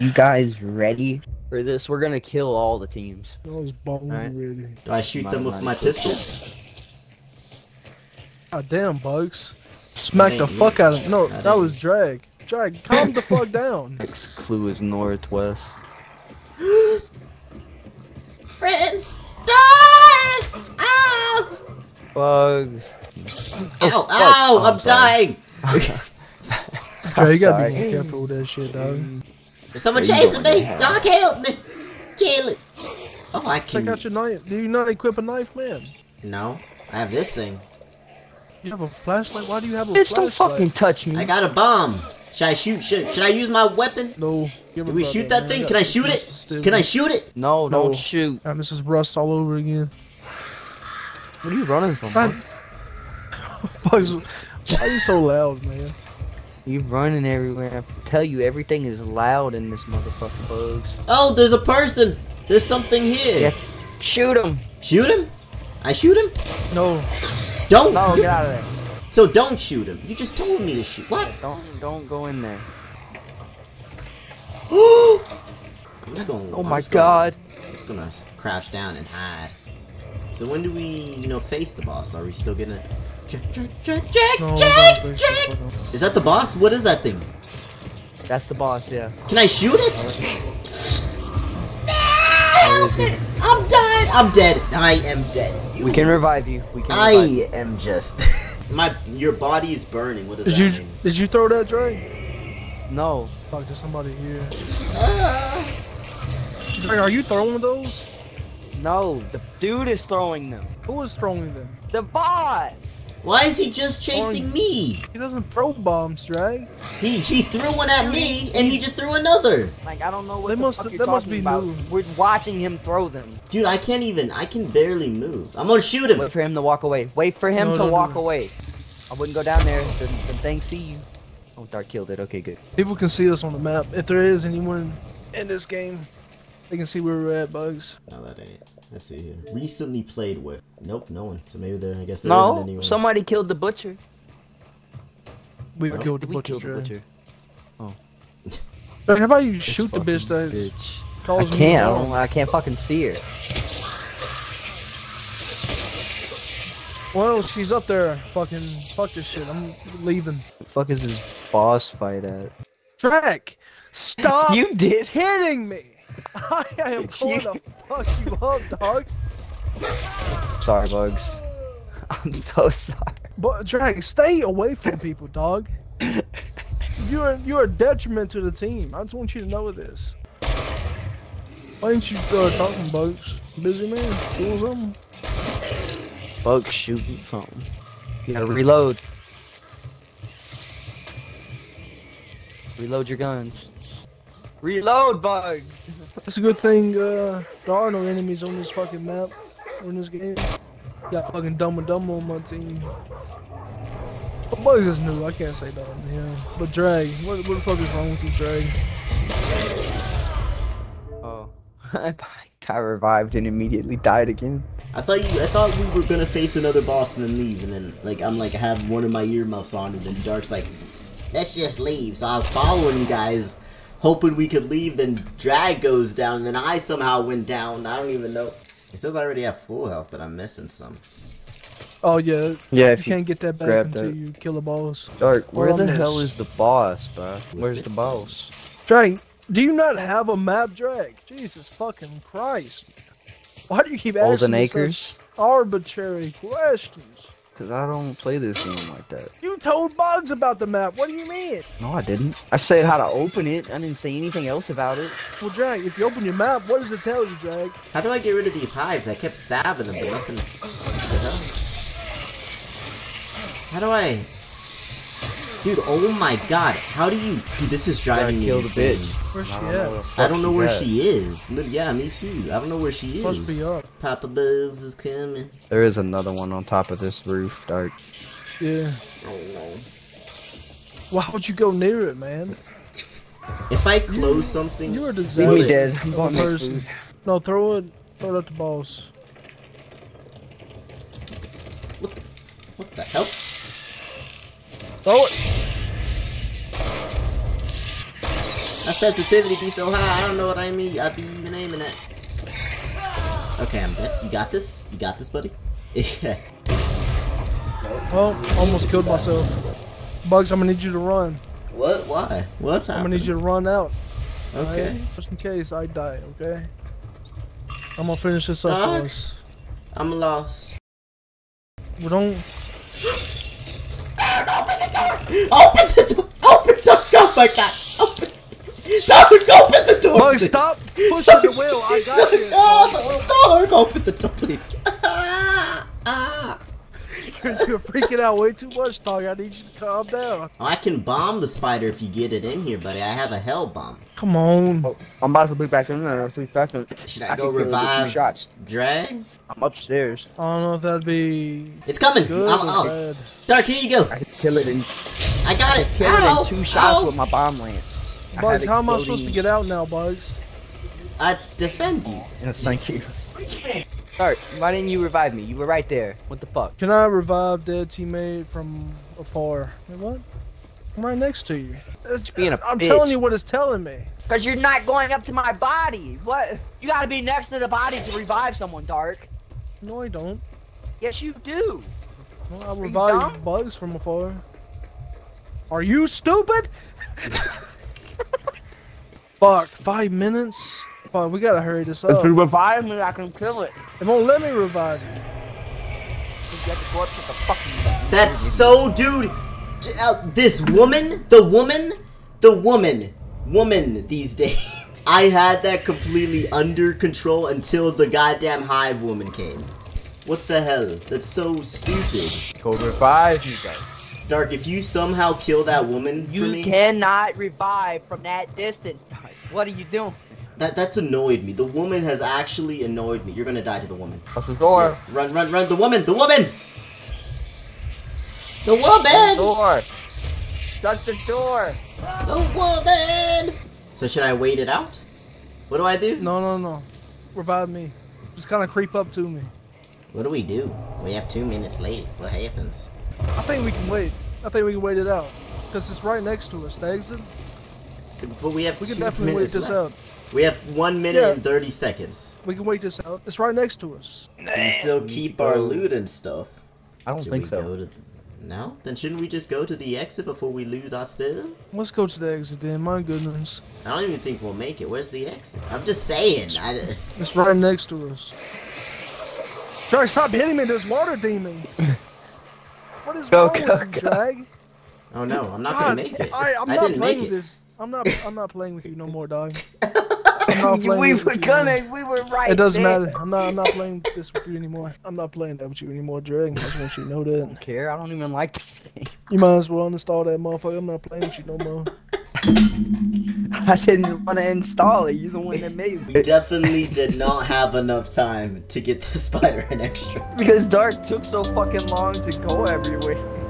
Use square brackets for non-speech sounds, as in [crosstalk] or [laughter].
You guys ready for this? We're gonna kill all the teams. I was bone Alright. ready. Do I shoot them with Mine- my mine- pistol? God damn, Bugs. Smack the fuck me. out of No, That that was Drag. Drag, calm the fuck [laughs] down. Next clue is northwest. [gasps] Friends, die! Ow! Bugs. Ow! Oh, ow! Oh, I'm I'm dying! [laughs] Drag, you gotta Sorry. be careful with that shit, dog. There's someone Are chasing me! to Doc, help me! Kill it! Oh, I can. Take out your knife. Do you not equip a knife, man? No, I have this thing. You have a flashlight? Why do you have a Bitch, don't fucking touch me. I got a bomb. Should I shoot? Should, should I use my weapon? No. Give Can we back, shoot man. that thing? Can I shoot it? Can I shoot it? No, No. don't shoot. And this is rust all over again. What are you running from? God. Bugs? Bugs, why are you so loud, man? You running everywhere. I tell you, everything is loud in this motherfucking bugs. Oh, there's a person. There's something here. Yeah. Shoot him. Shoot him? I shoot him? No. Don't. No, get out of there. So don't shoot him. You just told me to shoot. What? Don't, don't go in there. [gasps] Gonna, Oh my just gonna- god. I'm just gonna crouch down and hide. So when do we, you know, face the boss? Are we still gonna? Jack, Jack, Jack, Jack, No, Jack, don't Jack. face Is that the boss? What is that thing? That's the boss, yeah. Can I shoot it? Where is? I'm dead. I'm dead. I am dead. We can revive you. We can I revive you. am just. [laughs] My, your body is burning. What does Did that you mean? did you throw that Drake? No. Fuck, there's somebody here. Ah. Drake, are you throwing those? No. The dude is throwing them. Who is throwing them? The boss! Why is he just chasing me? He doesn't throw bombs, right? He he threw one at me and he just threw another. Like, I don't know what They the must- fuck you're that must talking be about. new. We're watching him throw them. Dude, I can't even. I can barely move. I'm gonna shoot him. Wait for him to walk away. Wait for him No, to don't walk it. away. I wouldn't go down there. The, the thing see you. Oh, Dark killed it. Okay, good. People can see us on the map. If there is anyone in this game, they can see where we're at, Bugs. No, that ain't. Let's see here. Recently played with. Nope, no one. So maybe there. I guess there not No, anyone. somebody killed the butcher. We Oh, killed the we butcher, killed the Drag. butcher. Oh. [laughs] Drag, how about you This shoot the bitch fucking that bitch. I calls me can't. I, a don't, I can't fucking see her. Well, she's up there. Fucking fuck this shit. I'm leaving. The fuck is this boss fight at? Drag, stop [laughs] You did. hitting me. [laughs] I am going to fuck you up, dog. Sorry, bugs. [laughs] I'm so sorry. But Drag, stay away from people, dog. You're you're a detriment to the team. I just want you to know this. Why ain't you uh, talking, Bugs? Busy man, doing something. Bugs shooting something. You gotta reload. Reload your guns. Reload, bugs. It's [laughs] a good thing uh, there are no enemies on this fucking map or in this game. Got fucking Dumb and Dumb on my team. But Bugs is new. I can't say that. Yeah. But Drag, what, what the fuck is wrong with you, Drag? Oh, [laughs] I got revived and immediately died again. I thought you. I thought we were gonna face another boss and then leave, and then like I'm like I have one of my earmuffs on, and then Dark's like, let's just leave. So I was following you guys, hoping we could leave. Then Drag goes down, and then I somehow went down. I don't even know. It says I already have full health, but I'm missing some. Oh yeah. Yeah, You if you can't get that back until that. you kill the boss. Dark, where Well, the I'm hell is the boss, bro? Where's the boss? Drag, do you not have a map, Drake? Jesus fucking Christ. Why do you keep asking Golden me such Acres? arbitrary questions? Cause I don't play this game like that. You told Bugs about the map. What do you mean? No, I didn't. I said how to open it. I didn't say anything else about it. Well, Drag, if you open your map, what does it tell you, Drag? How do I get rid of these hives? I kept stabbing them, but nothing. What the hell? How do I? Dude, oh my god, how do you? Dude, this is Gotta driving me insane. bitch. Where's she I don't at? know where I don't know where at. she is. Li- Yeah, me too. I don't know where she is. Must be up. Papa Bugs is coming. There is another one on top of this roof, Dark. Yeah. Oh no. Why would you go near it, man? If I close something, You're a Leave me dead. I'm going to make person. No, throw it. Throw it at the boss. what the, what the hell? Throw it. That sensitivity be so high, I don't know what I mean. I be even aiming at. Okay, I'm dead. You got this? You got this, buddy? [laughs] Yeah. Oh, almost killed myself. Bugs, I'm gonna need you to run. What? Why? What's happening? I'm gonna need you to run out. Okay. alright? Just in case I die, okay? I'm gonna finish this up Dog. for us. I'm lost. We don't. Open the door! Open the door! Open the door! Oh my god! Open Dog, open the door! Bugs, please. stop pushing the wheel. I got you. Oh, dog, open the door, please. Ah, ah. [laughs] You're freaking out way too much, dog. I need you to calm down. Oh, I can bomb the spider if you get it in here, buddy. I have a hell bomb. Come on. Oh, I'm about to be back in there in three seconds. Should I, I go can kill it with two revive shots. Drag? I'm upstairs. I don't know if that'd be It's coming. good I'm, or oh. Dark, here you go. I can kill it in I got it. kill it in two shots ow. with my bomb lance. I Bugs, how am I supposed to get out now, Bugs? I defend you. Yes, thank you. Start. Why didn't you revive me? You were right there. What the fuck? Can I revive dead teammate from afar? Wait, what? I'm right next to you. It's- being a I'm bitch. telling you what it's telling me. Cause you're not going up to my body. What? You gotta be next to the body to revive someone, Dark. No, I don't. Yes, you do. Well, I you revive bugs from afar. Are you stupid? [laughs] Fuck, five minutes? Fuck, we gotta hurry this up. If you revive me, I can kill it. It won't let me revive you. You get the corpse with the fucking. That's so, dude. uh, This woman, the woman, the woman, woman these days. [laughs] I had that completely under control until the goddamn hive woman came. What the hell? That's so stupid. Go revive you guys. Dark, if you somehow kill that woman for You me, cannot revive from that distance, Dark. What are you doing? that that's annoyed me. The woman has actually annoyed me. You're gonna die to the woman. Close the door. Yeah, Run, run, run! The woman! The woman! The woman! Door. Shut the door. The woman! So should I wait it out? What do I do? No, no, no. Revive me. Just kind of creep up to me. What do we do? We have two minutes late. What happens? I think we can wait. I think we can wait it out. Because it's right next to us, the exit. But we have We can two definitely wait minutes this left. out. We have one minute Yeah. and thirty seconds. We can wait this out. It's right next to us. We still keep our loot and stuff. I don't Should think we so. Go to no? Then shouldn't we just go to the exit before we lose our stuff? Let's go to the exit then. My goodness. I don't even think we'll make it. Where's the exit? I'm just saying. I, It's right next to us. Drag, stop hitting me. There's water demons. [laughs] what is Go, wrong go, with you. Drag? oh no, I'm not God, gonna make it. I, I'm I not didn't make it. this. I'm not. I'm not playing with you no more, dog. [laughs] we playing with were you gonna. We were right. It doesn't there. matter. I'm not. I'm not playing this with you anymore. I'm not playing that with you anymore, Drag. I just want you to know I that. don't care. I don't even like this game. You might as well uninstall that motherfucker. I'm not playing with you no more. [laughs] I didn't want to install it. You're the one that made We me. definitely did not have enough time to get the [laughs] spider an extra. Because Dark took so fucking long to go everywhere.